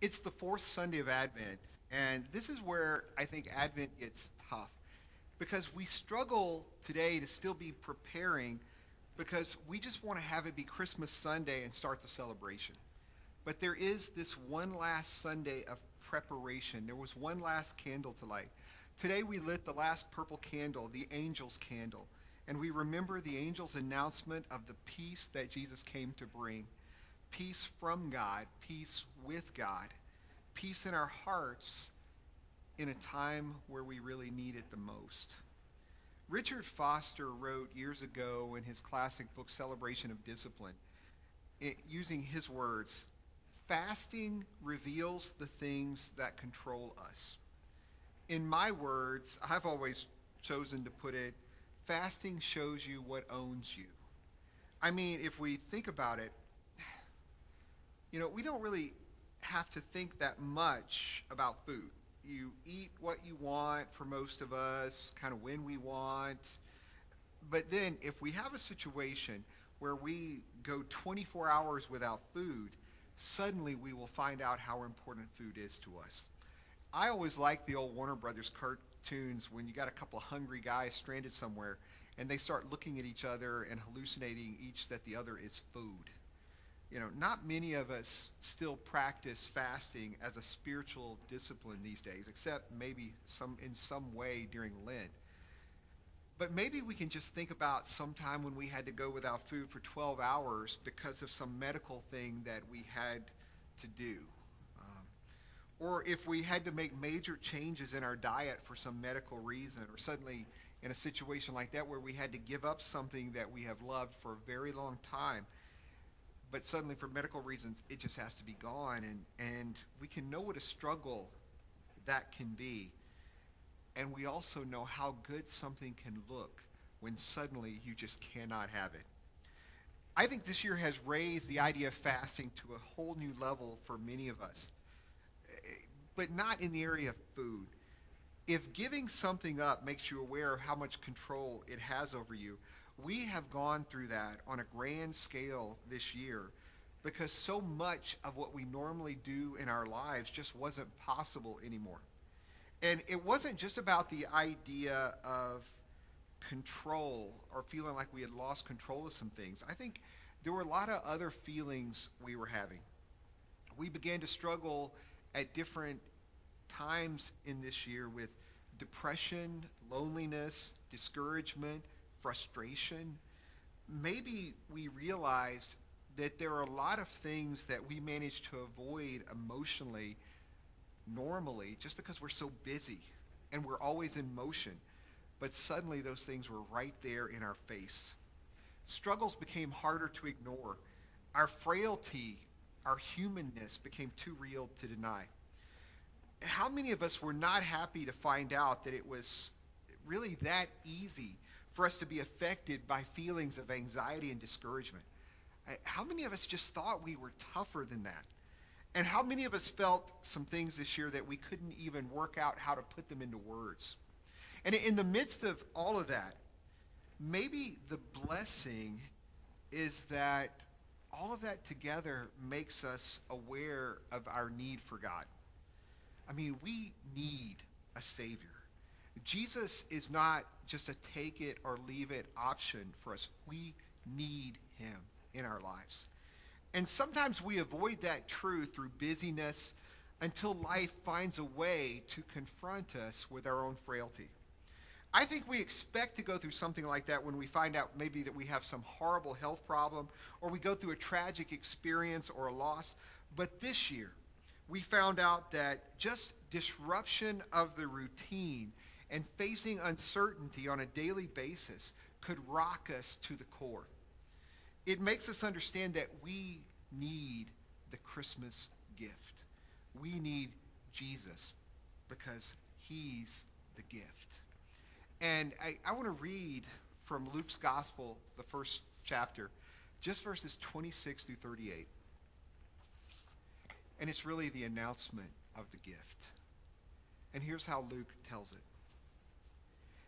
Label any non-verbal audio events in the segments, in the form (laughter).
It's the fourth Sunday of Advent, and this is where I think Advent gets tough because we struggle today to still be preparing because we just want to have it be Christmas Sunday and start the celebration. But there is this one last Sunday of preparation. There was one last candle to light. Today we lit the last purple candle, the angel's candle, and we remember the angel's announcement of the peace that Jesus came to bring. Peace from God, peace with God, peace in our hearts in a time where we really need it the most. Richard Foster wrote years ago in his classic book, Celebration of Discipline, it, using his words, fasting reveals the things that control us. In my words, I've always chosen to put it, fasting shows you what owns you. I mean, if we think about it, you know, we don't really have to think that much about food you eat what you want for most of us, kind of when we want. But then if we have a situation where we go 24 hours without food, suddenly we will find out how important food is to us. I always like the old Warner Brothers cartoons when you got a couple of hungry guys stranded somewhere and they start looking at each other and hallucinating each that the other is food you know, not many of us still practice fasting as a spiritual discipline these days, except maybe some in some way during Lent. But maybe we can just think about some time when we had to go without food for 12 hours because of some medical thing that we had to do. Um, or if we had to make major changes in our diet for some medical reason, or suddenly in a situation like that where we had to give up something that we have loved for a very long time but suddenly for medical reasons it just has to be gone and and we can know what a struggle that can be. And we also know how good something can look when suddenly you just cannot have it. I think this year has raised the idea of fasting to a whole new level for many of us but not in the area of food. If giving something up makes you aware of how much control it has over you we have gone through that on a grand scale this year because so much of what we normally do in our lives just wasn't possible anymore. And it wasn't just about the idea of control or feeling like we had lost control of some things. I think there were a lot of other feelings we were having. We began to struggle at different times in this year with depression, loneliness, discouragement, frustration, maybe we realized that there are a lot of things that we manage to avoid emotionally normally just because we're so busy and we're always in motion. But suddenly those things were right there in our face. Struggles became harder to ignore. Our frailty, our humanness became too real to deny. How many of us were not happy to find out that it was really that easy for us to be affected by feelings of anxiety and discouragement. Uh, how many of us just thought we were tougher than that? And how many of us felt some things this year that we couldn't even work out how to put them into words? And in the midst of all of that, maybe the blessing is that all of that together makes us aware of our need for God. I mean, we need a Savior. Jesus is not just a take it or leave it option for us. We need him in our lives. And sometimes we avoid that truth through busyness until life finds a way to confront us with our own frailty. I think we expect to go through something like that when we find out maybe that we have some horrible health problem or we go through a tragic experience or a loss. But this year, we found out that just disruption of the routine and facing uncertainty on a daily basis could rock us to the core. It makes us understand that we need the Christmas gift. We need Jesus because he's the gift. And I, I want to read from Luke's Gospel, the first chapter, just verses 26 through 38. And it's really the announcement of the gift. And here's how Luke tells it.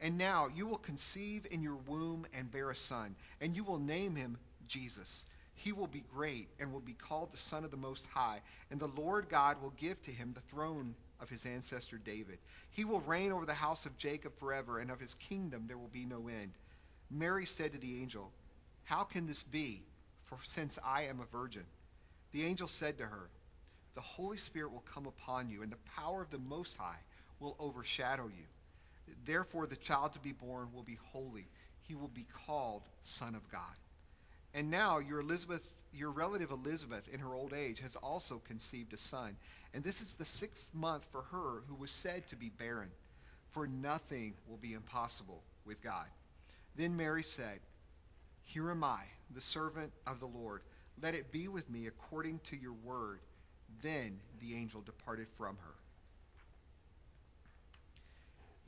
And now you will conceive in your womb and bear a son, and you will name him Jesus. He will be great and will be called the Son of the Most High, and the Lord God will give to him the throne of his ancestor David. He will reign over the house of Jacob forever, and of his kingdom there will be no end. Mary said to the angel, How can this be? For since I am a virgin. The angel said to her, The Holy Spirit will come upon you, and the power of the Most High will overshadow you. Therefore, the child to be born will be holy. He will be called Son of God. And now your Elizabeth, your relative Elizabeth, in her old age, has also conceived a son. And this is the sixth month for her who was said to be barren. For nothing will be impossible with God. Then Mary said, Here am I, the servant of the Lord. Let it be with me according to your word. Then the angel departed from her.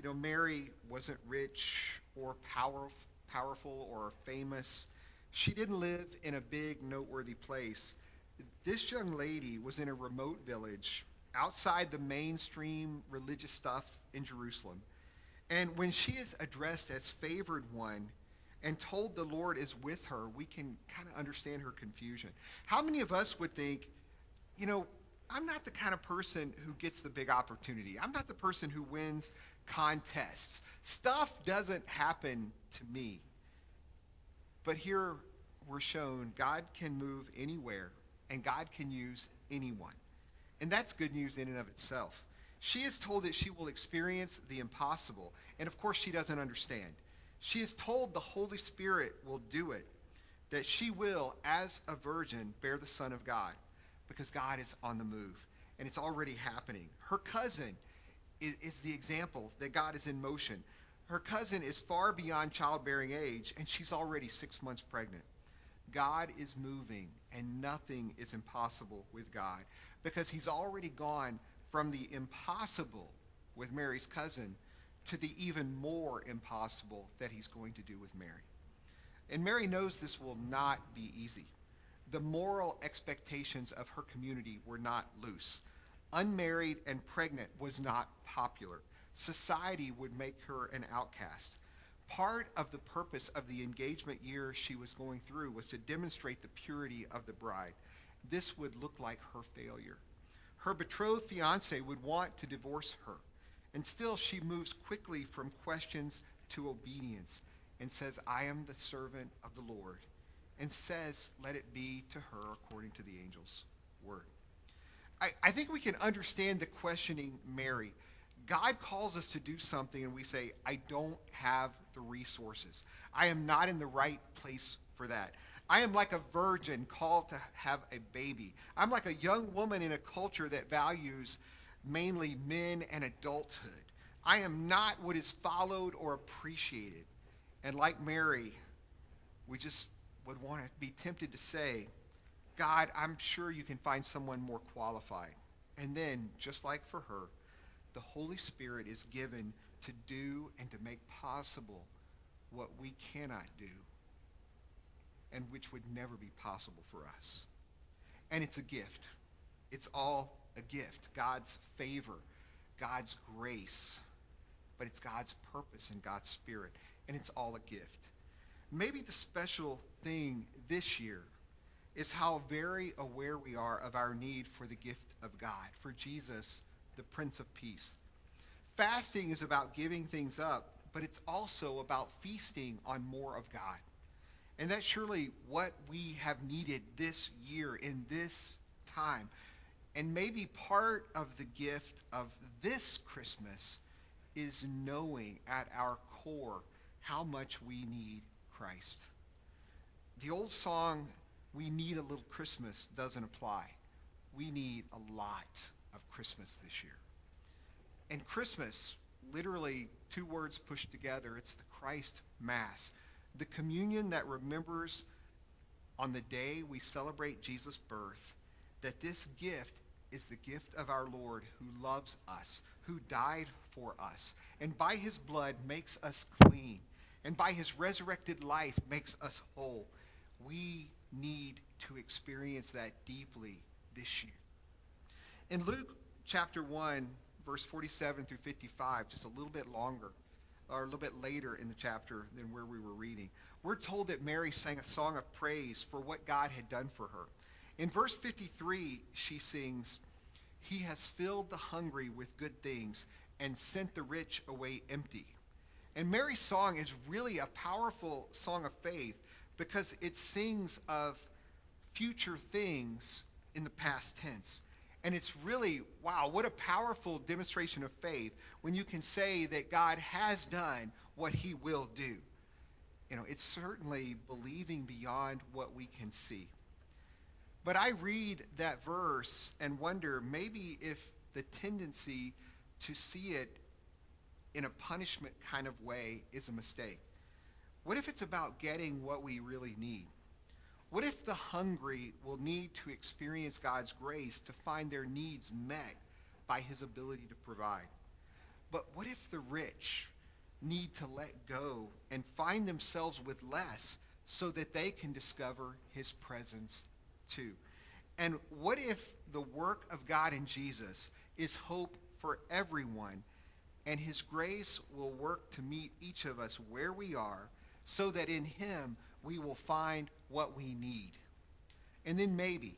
You know, Mary wasn't rich or power, powerful or famous. She didn't live in a big, noteworthy place. This young lady was in a remote village outside the mainstream religious stuff in Jerusalem. And when she is addressed as favored one and told the Lord is with her, we can kind of understand her confusion. How many of us would think, you know, I'm not the kind of person who gets the big opportunity. I'm not the person who wins contests. Stuff doesn't happen to me. But here we're shown God can move anywhere and God can use anyone. And that's good news in and of itself. She is told that she will experience the impossible. And of course, she doesn't understand. She is told the Holy Spirit will do it, that she will, as a virgin, bear the Son of God because God is on the move. And it's already happening. Her cousin is, is the example that God is in motion. Her cousin is far beyond childbearing age, and she's already six months pregnant. God is moving, and nothing is impossible with God because he's already gone from the impossible with Mary's cousin to the even more impossible that he's going to do with Mary. And Mary knows this will not be easy. The moral expectations of her community were not loose. Unmarried and pregnant was not popular. Society would make her an outcast. Part of the purpose of the engagement year she was going through was to demonstrate the purity of the bride. This would look like her failure. Her betrothed fiance would want to divorce her. And still, she moves quickly from questions to obedience and says, I am the servant of the Lord, and says, Let it be to her according to the angel's word. I, I think we can understand the questioning Mary. God calls us to do something, and we say, I don't have the resources. I am not in the right place for that. I am like a virgin called to have a baby. I'm like a young woman in a culture that values mainly men and adulthood. I am not what is followed or appreciated. And like Mary, we just would want to be tempted to say, God, I'm sure you can find someone more qualified. And then, just like for her, the Holy Spirit is given to do and to make possible what we cannot do and which would never be possible for us. And it's a gift. It's all a gift. God's favor, God's grace, but it's God's purpose and God's spirit, and it's all a gift. Maybe the special thing this year is how very aware we are of our need for the gift of God, for Jesus, the Prince of Peace. Fasting is about giving things up, but it's also about feasting on more of God. And that's surely what we have needed this year in this time. And maybe part of the gift of this Christmas is knowing at our core how much we need Christ. The old song, We Need a Little Christmas, doesn't apply. We need a lot of Christmas this year. And Christmas, literally two words pushed together, it's the Christ Mass. The communion that remembers on the day we celebrate Jesus' birth that this gift is the gift of our Lord who loves us, who died for us, and by his blood makes us clean, and by his resurrected life makes us whole. We need to experience that deeply this year. In Luke chapter 1, verse 47 through 55, just a little bit longer, or a little bit later in the chapter than where we were reading, we're told that Mary sang a song of praise for what God had done for her. In verse 53, she sings, He has filled the hungry with good things and sent the rich away empty. And Mary's song is really a powerful song of faith because it sings of future things in the past tense. And it's really, wow, what a powerful demonstration of faith when you can say that God has done what he will do. You know, it's certainly believing beyond what we can see. But I read that verse and wonder maybe if the tendency to see it in a punishment kind of way is a mistake. What if it's about getting what we really need? What if the hungry will need to experience God's grace to find their needs met by his ability to provide? But what if the rich need to let go and find themselves with less so that they can discover his presence too? And what if the work of God in Jesus is hope for everyone and his grace will work to meet each of us where we are so that in him we will find what we need. And then maybe,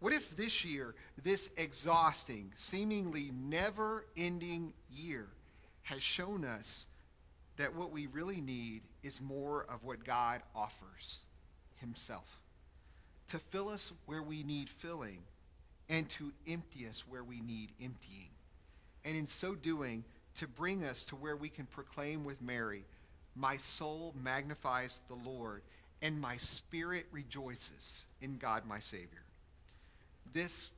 what if this year, this exhausting, seemingly never ending year, has shown us that what we really need is more of what God offers himself to fill us where we need filling and to empty us where we need emptying. And in so doing, to bring us to where we can proclaim with Mary, My soul magnifies the Lord, and my spirit rejoices in God my Savior. This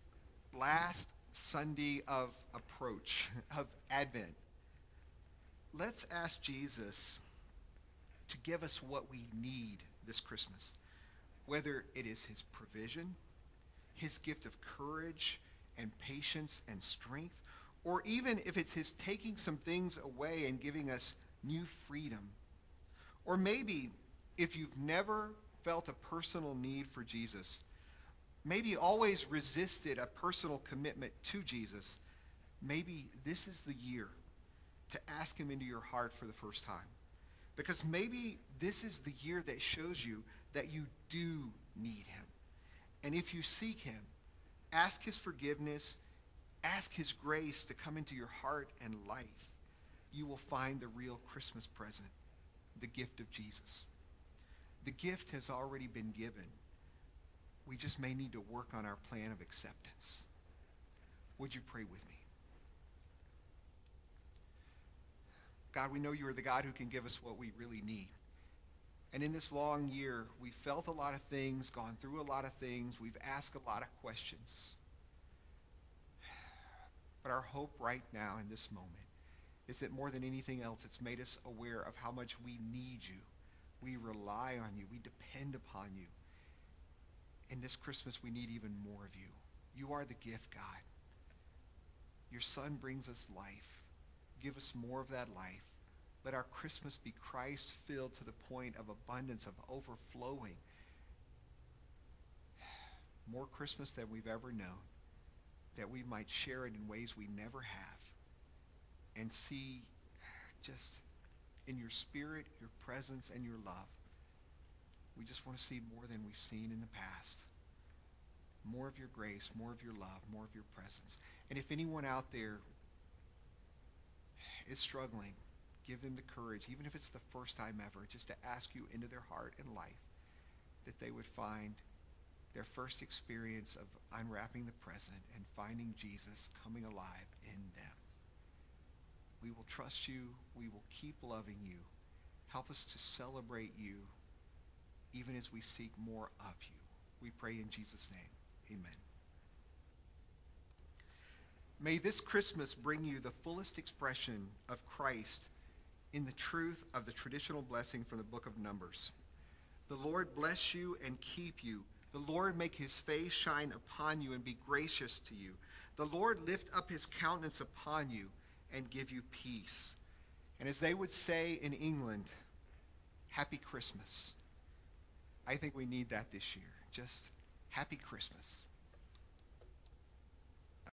last Sunday of approach, (laughs) of Advent, let's ask Jesus to give us what we need this Christmas, whether it is his provision, his gift of courage and patience and strength, or even if it's his taking some things away and giving us new freedom. Or maybe if you've never felt a personal need for Jesus, maybe always resisted a personal commitment to Jesus, maybe this is the year to ask him into your heart for the first time. Because maybe this is the year that shows you that you do need him. And if you seek him, ask his forgiveness, ask his grace to come into your heart and life, you will find the real Christmas present, the gift of Jesus. The gift has already been given. We just may need to work on our plan of acceptance. Would you pray with me? God, we know you are the God who can give us what we really need. And in this long year, we've felt a lot of things, gone through a lot of things, we've asked a lot of questions. (sighs) But our hope right now in this moment is that more than anything else, it's made us aware of how much we need you. We rely on you. We depend upon you. And this Christmas, we need even more of you. You are the gift, God. Your son brings us life. Give us more of that life. Let our Christmas be Christ filled to the point of abundance, of overflowing. (sighs) More Christmas than we've ever known, that we might share it in ways we never have and see just in your spirit, your presence, and your love. We just want to see more than we've seen in the past. More of your grace, more of your love, more of your presence. And if anyone out there is struggling, give them the courage, even if it's the first time ever, just to ask you into their heart and life that they would find their first experience of unwrapping the present and finding Jesus coming alive in them. We will trust you. We will keep loving you. Help us to celebrate you even as we seek more of you. We pray in Jesus' name. Amen. May this Christmas bring you the fullest expression of Christ in the truth of the traditional blessing from the book of Numbers. The Lord bless you and keep you. The Lord make his face shine upon you and be gracious to you. The Lord lift up his countenance upon you and give you peace. And as they would say in England, Happy Christmas. I think we need that this year. Just Happy Christmas.